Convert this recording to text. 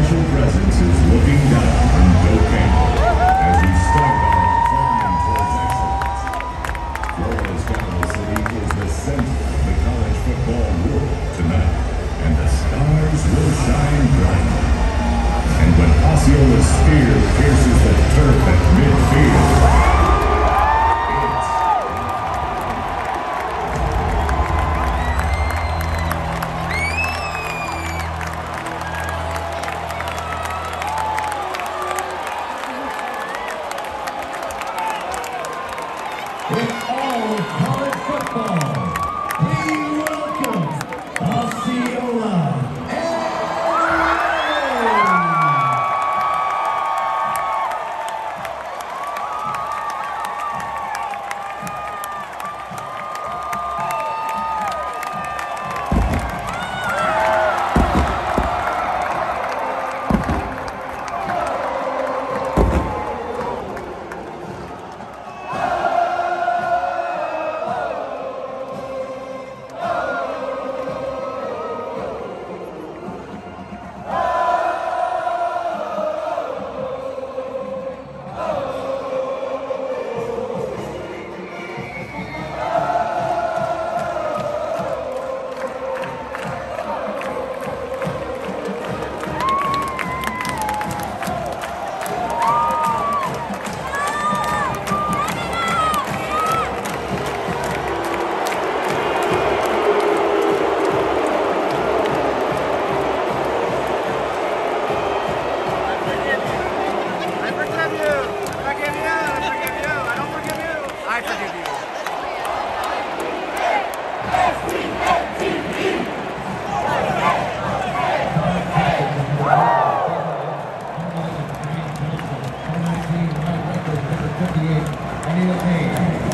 special presence is looking down from on doping as we start our climb towards excellence. Florida's capital city is the center of the college football world tonight, and the stars will shine brightly. And when Osceola's Spear pierces the turf at midfield, 58, Anita Payne.